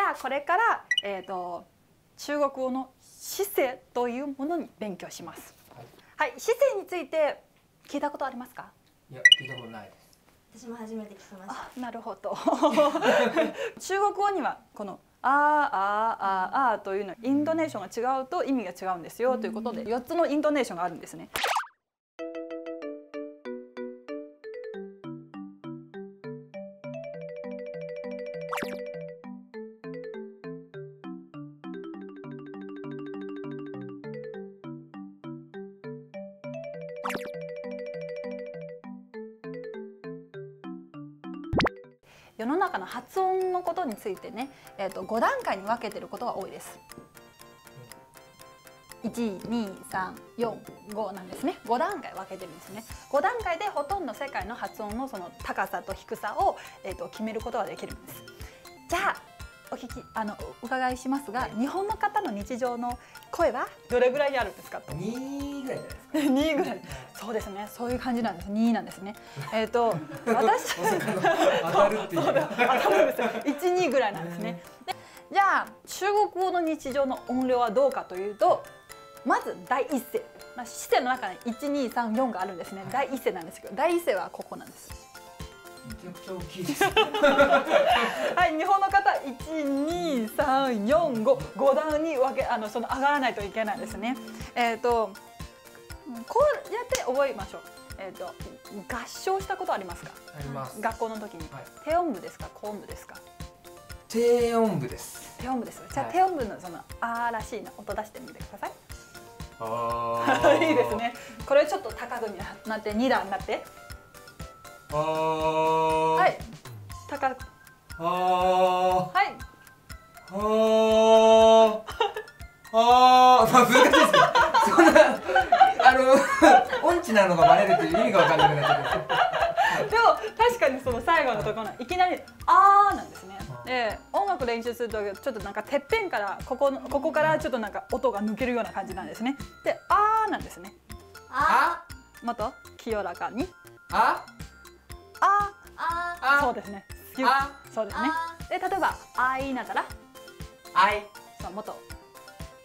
ゃあこれから、えー、と中国語の姿勢というものに勉強します。はい、姿勢について聞いたことありますか？いや聞いたことないです私も初めて聞きました。あ、なるほど。中国語にはこのあーあーあーあーというのイントネーションが違うと意味が違うんですよということで4つのイントネーションがあるんですね。世の中の発音のことについてね、えー、と5段階に分けてることが多いです。12345なんですね。5段階分けてるんですね。5段階でほとんど世界の発音のその高さと低さを、えー、と決めることができるんです。じゃあお聞きあのお伺いしますが日本の方の日常の声は？どれぐらいにあるんですかと。2ぐらいじゃないですか2ぐらい。そうですね。そういう感じなんです。2なんですね。えっ、と私。当たるっていう。当たるんですよ。12ぐらいなんですね。でじゃあ中国語の日常の音量はどうかというとまず第一声、まあ、姿勢の中に1234があるんですね。第一声なんですけど第一声はここなんです。めちゃくちゃ大きいです はい日本の方12345 5段に分けあのその上がらないといけないですね。えっ、とうんこうやって覚えましょう。えっ、と合唱したことありますか？あります。学校の時に、はい。低音部ですか？高音部ですか？低音部です。低音部ですよじゃあ、はい。低音部のそのあーらしいな音出してみてください。あ いいですね。これちょっと高くなって2段になって。あー。はい。高く。あはい。ーあーあーまあ難しいですけどそんなあの音痴なのがバレるっていう意味が分かんなくなっちゃってでも確かにその最後のところのいきなり「あー」なんですね。で音楽練習するとちょっとなんかてっぺんからここのここからちょっとなんか音が抜けるような感じなんですね。で「あー」なんですね。あ、もっと清らかにあ「あ？あ、ー」あそうですね。そうですね。で例えば「あい」なったらあいそうもっと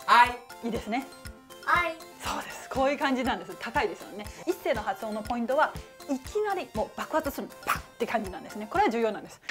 あいいいですね。あい、そうです。こういう感じなんです。高いですよね。一声の発音のポイントはいきなりもう爆発するパッって感じなんですね。これは重要なんです。